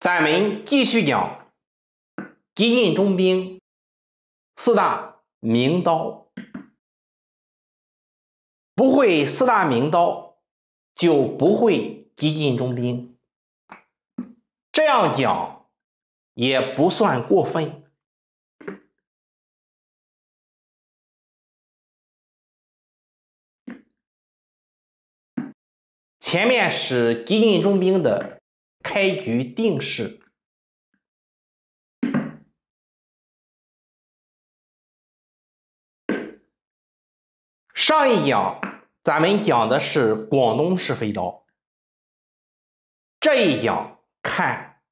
咱们继续讲敌进中兵四大名刀。不会四大名刀，就不会敌进中兵。这样讲也不算过分。前面是敌进中兵的。开局定式。上一讲咱们讲的是广东式飞刀，这一讲看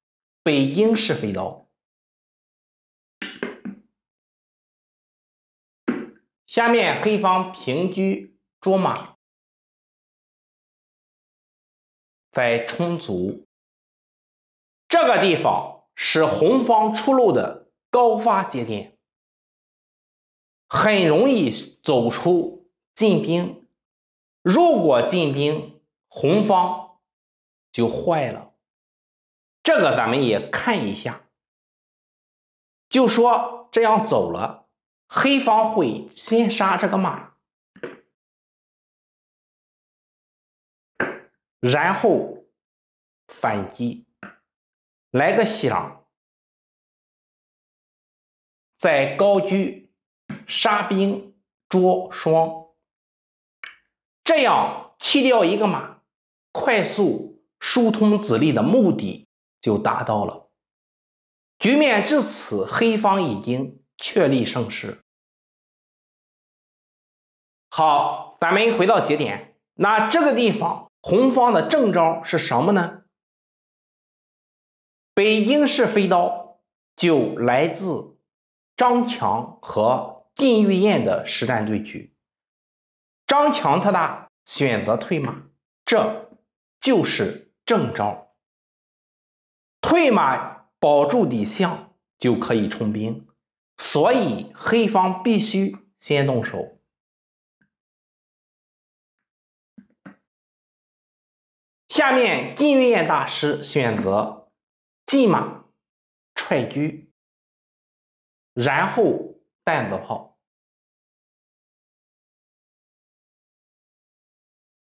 北京式飞刀。下面黑方平车捉马，在充足。这个地方是红方出路的高发节点，很容易走出进兵。如果进兵，红方就坏了。这个咱们也看一下，就说这样走了，黑方会先杀这个马，然后反击。来个响，在高车杀兵捉双，这样弃掉一个马，快速疏通子力的目的就达到了。局面至此，黑方已经确立胜势。好，咱们回到节点，那这个地方红方的正招是什么呢？北京式飞刀就来自张强和靳玉燕的实战对局。张强他大选择退马，这就是正招。退马保住底象就可以冲兵，所以黑方必须先动手。下面靳玉燕大师选择。进马踹车，然后担子炮。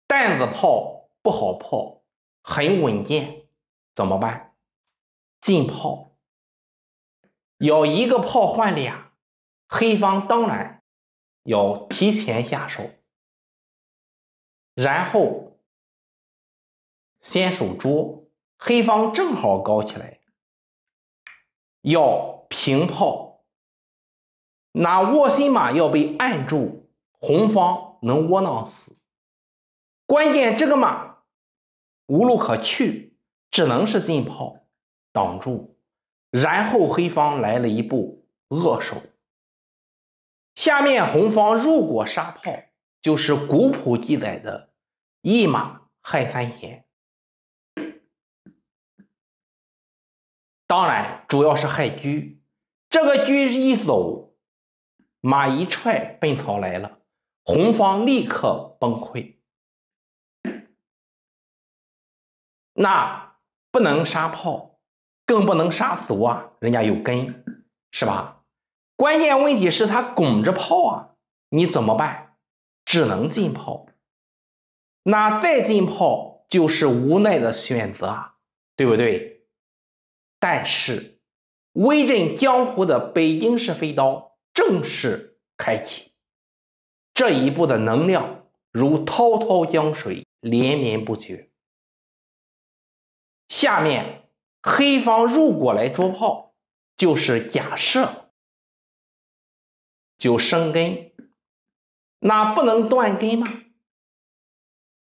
担子炮不好炮，很稳健，怎么办？进炮，要一个炮换俩，黑方当然要提前下手，然后先守捉。黑方正好高起来，要平炮，那卧薪马要被按住，红方能窝囊死。关键这个马无路可去，只能是进炮挡住，然后黑方来了一步扼手。下面红方如果杀炮，就是古谱记载的一马害三贤。当然，主要是害车。这个车一走，马一踹，奔曹来了，红方立刻崩溃。那不能杀炮，更不能杀卒啊，人家有根，是吧？关键问题是他拱着炮啊，你怎么办？只能进炮。那再进炮就是无奈的选择啊，对不对？但是，威震江湖的北京式飞刀正式开启，这一步的能量如滔滔江水，连绵不绝。下面黑方如果来捉炮，就是假设就生根，那不能断根吗？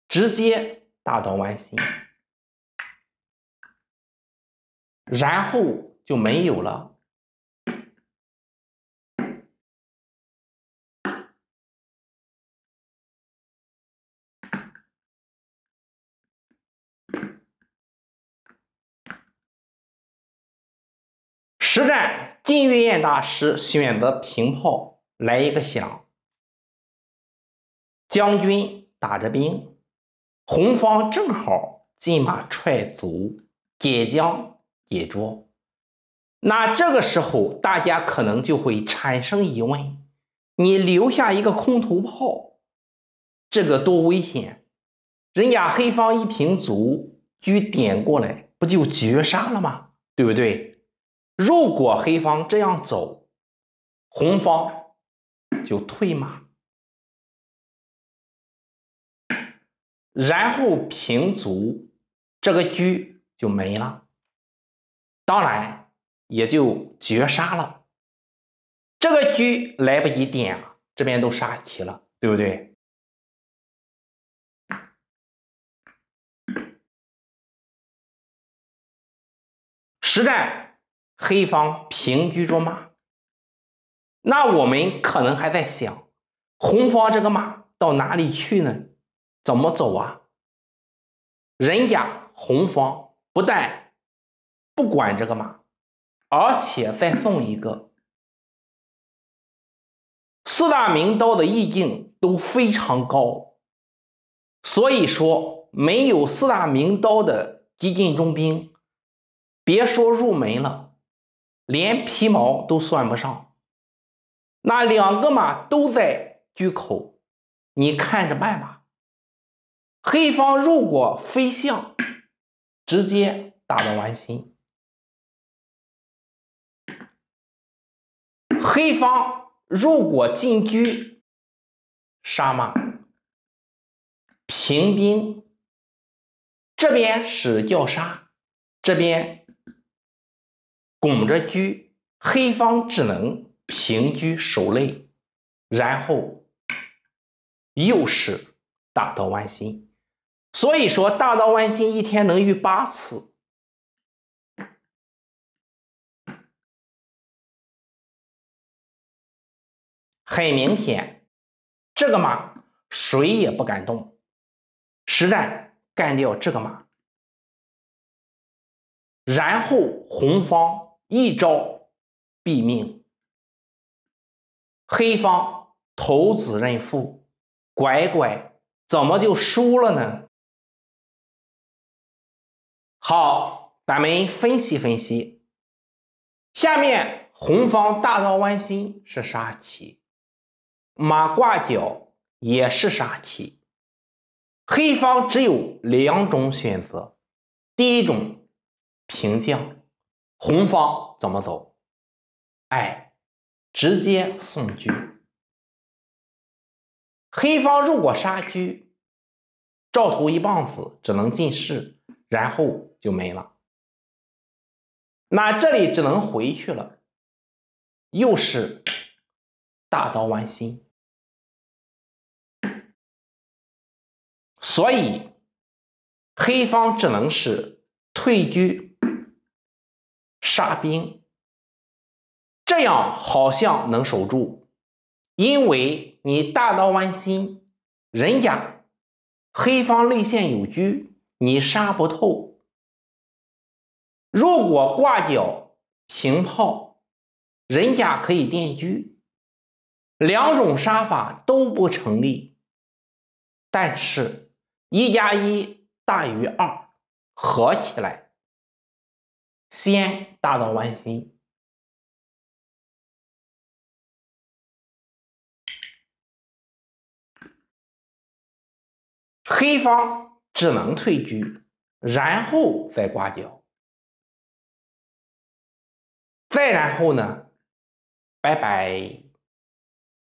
直接大刀剜心。然后就没有了。实战，金玉燕大师选择平炮来一个响，将军打着兵，红方正好进马踹卒，解将。解捉。那这个时候，大家可能就会产生疑问：你留下一个空头炮，这个多危险！人家黑方一平卒，车点过来，不就绝杀了吗？对不对？如果黑方这样走，红方就退马，然后平卒，这个车就没了。当然。也就绝杀了，这个车来不及点啊，这边都杀齐了，对不对？实战黑方平车捉马，那我们可能还在想，红方这个马到哪里去呢？怎么走啊？人家红方不但不管这个马。而且再送一个，四大名刀的意境都非常高，所以说没有四大名刀的激进中兵，别说入门了，连皮毛都算不上。那两个马都在车口，你看着办吧。黑方如果飞象，直接打到完心。黑方如果进车杀马平兵，这边使叫杀，这边拱着车，黑方只能平车守肋，然后又是大刀剜心。所以说，大刀剜心一天能遇八次。很明显，这个马谁也不敢动，实战干掉这个马，然后红方一招毙命，黑方投子认负，乖乖，怎么就输了呢？好，咱们分析分析，下面红方大刀剜心是杀棋。马挂角也是杀棋，黑方只有两种选择。第一种平将，红方怎么走？哎，直接送车。黑方如果杀车，照头一棒子只能进士，然后就没了。那这里只能回去了，又是。大刀剜心，所以黑方只能是退车杀兵，这样好像能守住，因为你大刀剜心，人家黑方内线有车，你杀不透。如果挂角平炮，人家可以垫车。两种杀法都不成立，但是一加一大于二，合起来先大到弯心，黑方只能退车，然后再挂角，再然后呢，拜拜。